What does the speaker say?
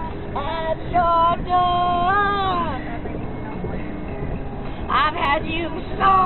at your door. I've had you so